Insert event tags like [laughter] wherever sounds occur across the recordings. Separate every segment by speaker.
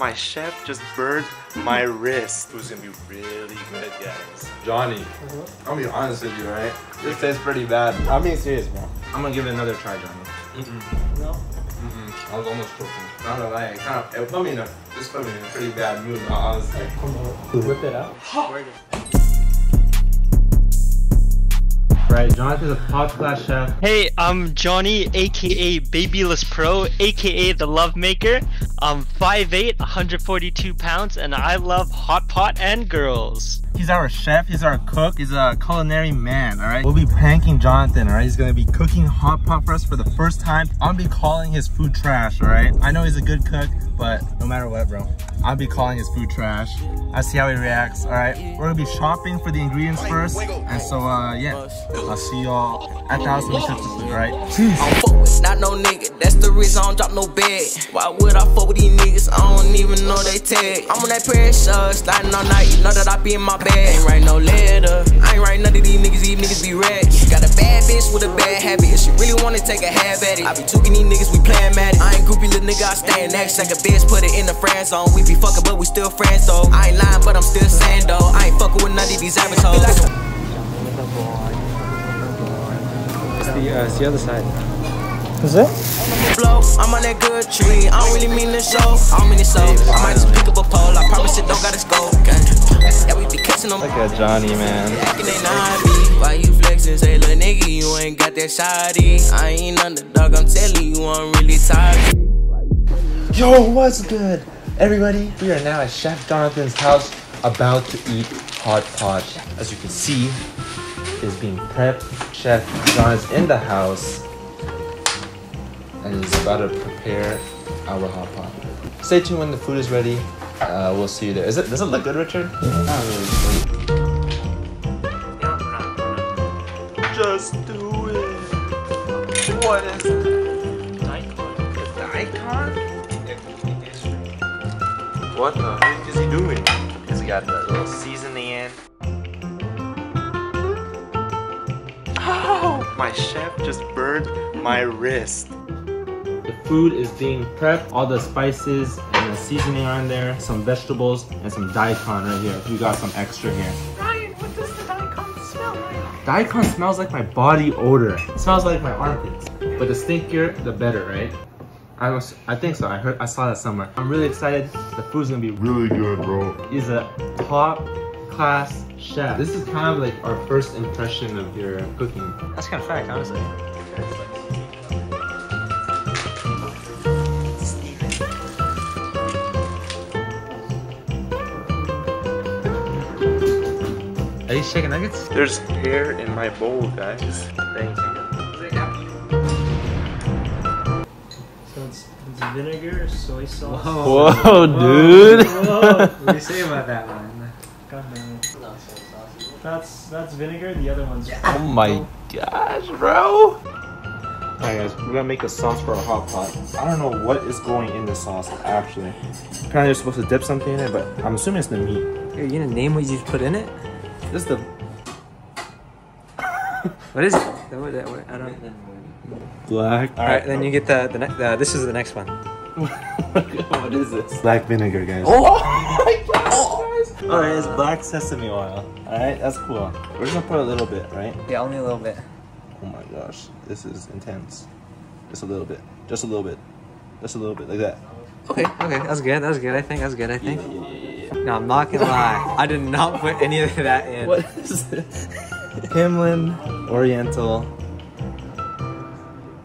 Speaker 1: My chef just burned my wrist. Who's gonna be really good, guys? Johnny, uh-huh. I'll be honest with you, right? This tastes pretty bad. I'm being serious, bro. I'm gonna give it another try, Johnny.
Speaker 2: No.
Speaker 1: I was almost choking. Not gonna lie, it kind of, it put me in a, this put me in a pretty bad mood, honestly.
Speaker 2: Whip it out.
Speaker 1: Right, Jonathan's a top class chef.
Speaker 3: Hey, I'm Johnny, aka Babyless Pro, aka the Love Maker. I'm 5'8, 142 pounds, and I love hot pot and girls.
Speaker 1: He's our chef, he's our cook, he's a culinary man, alright? We'll be pranking Jonathan, alright? He's gonna be cooking hot pot for us for the first time. I'll be calling his food trash, alright? I know he's a good cook, but no matter what, bro. I'll be calling his food trash. I see how he reacts, alright? We're gonna be shopping for the ingredients first. And so, uh, yeah. I'll see y'all at the house when we cook the food, alright?
Speaker 4: I don't fuck with not no nigga. That's the reason I don't drop no bag. Why would I fuck with these niggas? I don't even know they tag. I'm on that pressure, sliding all night. You know that I be in my bag. Ain't write no letter. I ain't write none of these niggas. These niggas be rats. Got a bad bitch with a bad habit. If she really wanna take a half at it, I be tooking these niggas. We playing mad. I ain't groupie little nigga. I stay in action like a bitch. Put it in the friend zone. We be fucking, but we still friends though. I ain't lying, but I'm still saying though. I ain't fucking with none of these average hoes.
Speaker 2: It's the, uh, it's the other side.
Speaker 5: Is it?
Speaker 4: flow. I'm on that good tree. I don't really mean to show. I don't mean it so. I might just pick up a pole. I promise it don't gotta scope. Yeah, we be catching them.
Speaker 1: Look at Johnny, man.
Speaker 4: Acting they not me. Why you flexing? Say, little nigga, you ain't got that shoddy. I ain't underdog. I'm telling you, I'm really tired.
Speaker 1: Yo, what's good? Everybody, we are now at Chef Jonathan's house about to eat hot pot. As you can see, it is being prepped. Chef John is in the house and he's about to prepare our hot pot. Stay tuned when the food is ready. Uh, we'll see you there. Is it? Does it look good, Richard? Not really. Just do it. What is What the heck is he doing? He's got the little seasoning in. Oh, my chef just burned my wrist. The food is being prepped. All the spices and the seasoning are in there. Some vegetables and some daikon right here. We got some extra here.
Speaker 5: Ryan, what does the daikon smell like?
Speaker 1: Daikon smells like my body odor. It smells like my armpits. But the stinkier, the better, right? I was, I think so. I heard, I saw that somewhere. I'm really excited. The food's gonna be really good, bro. He's a top class chef. This is kind of like our first impression of your cooking.
Speaker 2: That's kind of fact, honestly.
Speaker 1: Are these chicken nuggets? There's hair in my bowl, guys. Thank you.
Speaker 5: Vinegar, soy sauce.
Speaker 1: Whoa, dude.
Speaker 5: Whoa. What do you say about that one? God damn it. That's that's vinegar. The other one's.
Speaker 1: Oh my gosh, bro. Alright guys, we're gonna make a sauce for our hot pot. I don't know what is going in the sauce actually. Apparently you're supposed to dip something in it, but I'm assuming it's the meat.
Speaker 2: Here, you gonna name what you just put in it?
Speaker 1: This is the
Speaker 2: What is it? That what- that what- I don't.
Speaker 1: Black.
Speaker 2: All right, then you get the the, ne- the this is the next one. [laughs]
Speaker 1: what is this? Black vinegar, guys.
Speaker 2: Oh! [laughs]
Speaker 1: oh my gosh, guys! Alright, it's black sesame oil. Alright, that's cool. We're just gonna put a little bit, right?
Speaker 2: Yeah, only a little bit.
Speaker 1: Oh my gosh, this is intense. Just a little bit. Just a little bit. Just a little bit, like that.
Speaker 2: Okay, okay, that's good. That's good. I think that's good. I think.
Speaker 1: Yeah, yeah, yeah, yeah.
Speaker 2: No, I'm not gonna lie. I did not put any of that in.
Speaker 1: What is this? [laughs] Himlin Oriental.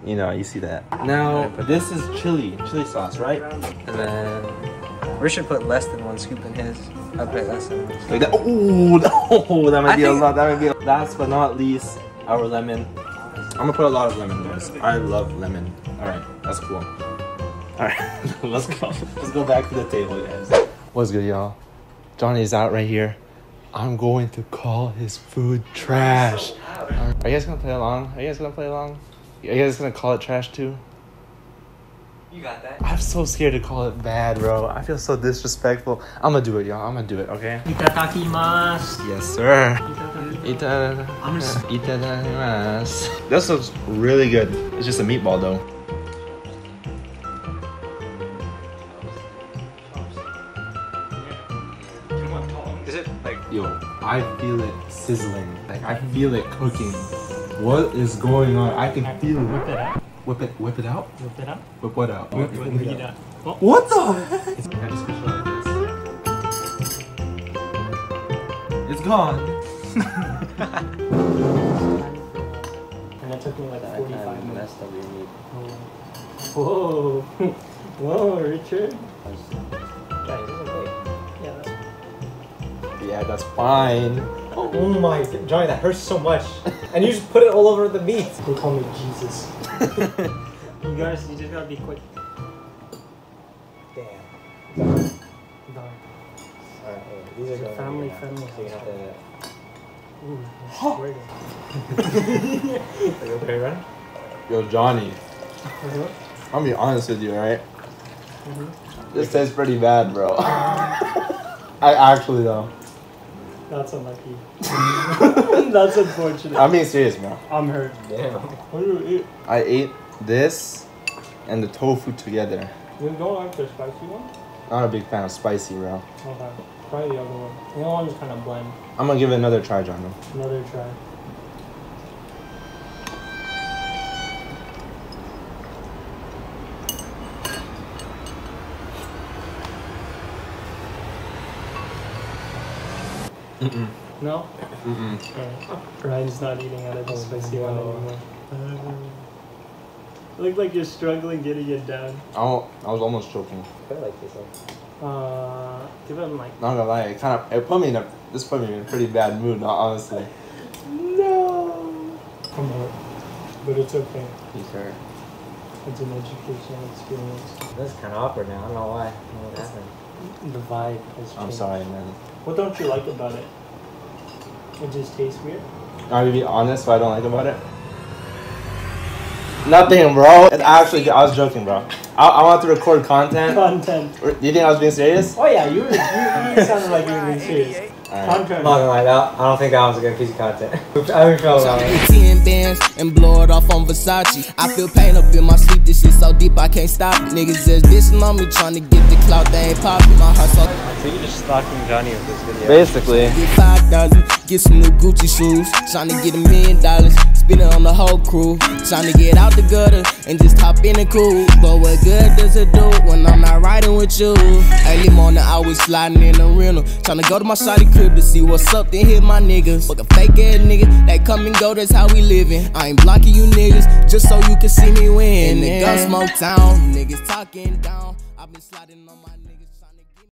Speaker 1: You know, you see that. Now, this is chili, chili sauce, right?
Speaker 2: And then we should put less than one scoop in his. I'll put less than one.
Speaker 1: Like that. Ooh, [laughs] no, that might
Speaker 2: I
Speaker 1: be a lot. That might be. A, last but not least, our lemon. I'm gonna put a lot of lemon, guys. I love lemon. All right, that's cool. All right, [laughs] let's go. Let's go back to the table, guys. What's good, y'all? Johnny's out right here. I'm going to call his food trash. Are you guys gonna play along? Are you guys gonna play along? Are you guys gonna call it trash too?
Speaker 2: You got that.
Speaker 1: I'm so scared to call it bad, bro. I feel so disrespectful. I'm gonna do it, y'all. I'm gonna do it, okay?
Speaker 5: Itadakimasu.
Speaker 1: Yes, sir.
Speaker 5: Itadakimasu. I'm just-
Speaker 1: Itadakimasu. This looks really good. It's just a meatball, though.
Speaker 2: Is it like
Speaker 1: Yo, I feel it sizzling. Like I feel it cooking. What is going on? I can feel
Speaker 5: Whip
Speaker 1: it.
Speaker 5: it out.
Speaker 1: Whip it, whip it out.
Speaker 5: Whip it out.
Speaker 1: Whip what out?
Speaker 5: Whip, whip, whip it out. Oh,
Speaker 1: What the heck? I just control like this. It's gone. [laughs]
Speaker 5: and it took me like 45 minutes.
Speaker 2: up your meat. Oh.
Speaker 5: Whoa. [laughs] Whoa, Richard.
Speaker 2: Guys, this is okay.
Speaker 5: Yeah, that's
Speaker 1: Yeah, that's fine.
Speaker 2: Oh my, Johnny, that hurts so much. [laughs] and you just put it all over the meat.
Speaker 5: They call me Jesus. [laughs] you guys, you just gotta be quick.
Speaker 2: Damn.
Speaker 5: Done.
Speaker 2: Alright, these are going
Speaker 5: family
Speaker 2: in,
Speaker 5: friendly
Speaker 2: So you have to.
Speaker 5: Ooh, I swear
Speaker 2: Are you okay, right?
Speaker 1: Yo, Johnny.
Speaker 5: Uh-huh.
Speaker 1: I'll be honest with you, right?
Speaker 5: Mhm.
Speaker 1: This tastes pretty bad, bro. [laughs] I actually though.
Speaker 5: That's unlucky. [laughs] That's unfortunate.
Speaker 1: I'm being serious, bro.
Speaker 5: I'm hurt.
Speaker 2: Damn.
Speaker 5: What do you eat?
Speaker 1: I ate this and the tofu together.
Speaker 5: You don't like the spicy one?
Speaker 1: Not a big fan of spicy, bro.
Speaker 5: Okay. Try the other one. The other one's kind of bland.
Speaker 1: I'm gonna give it another try, John.
Speaker 5: Another try.
Speaker 1: Mm-mm.
Speaker 5: No?
Speaker 1: Mm-mm.
Speaker 5: Okay. Ryan's not eating out of the spicy one anymore. Uh, look like you're struggling getting it down.
Speaker 1: I I was almost choking.
Speaker 2: I feel like this one.
Speaker 5: Uh, give him like.
Speaker 1: Not gonna lie, it kind of it put me in a this put me in a pretty bad mood. not Honestly.
Speaker 5: No! I'm hurt. But it's okay.
Speaker 1: He's hurt.
Speaker 5: It's an educational experience.
Speaker 2: This is kind of awkward now. I don't know why. I don't know what happened.
Speaker 5: The vibe has changed.
Speaker 1: I'm sorry, man.
Speaker 5: What don't you like about it? It just tastes weird.
Speaker 1: I'm gonna be honest. What I don't like about it. Nothing, bro. It's actually, I was joking, bro. I, I want to record content.
Speaker 5: Content.
Speaker 1: Do you think I was being serious?
Speaker 5: Oh yeah, you were, you, you sounded like you were being serious.
Speaker 1: Alright.
Speaker 2: I'm not gonna lie, that, I don't think that was a good piece of content. [laughs] I even felt that way.
Speaker 4: 10 bands and blow it off on Versace. I feel pain up in my sleep, this shit so deep I can't stop it. Niggas just dissing on me, trying to get the clout, they ain't popping. My heart so
Speaker 2: So you're just stalking Johnny with this video.
Speaker 1: Basically.
Speaker 4: get five dozen, get some new Gucci shoes. Trying to get a million dollars, spend it on the whole crew. Trying to get out the gutter and just hop in the cool. But what good does it do when I'm not riding with you? Early morning, I was sliding in the rental. Trying to go to my shawty crib to see what's up, then hit my niggas. Fuck a fake ass nigga, that come and go, that's how we living. I ain't blocking you niggas, just so you can see me win. In the gun smoke town, niggas talking down. I've been sliding on my niggas.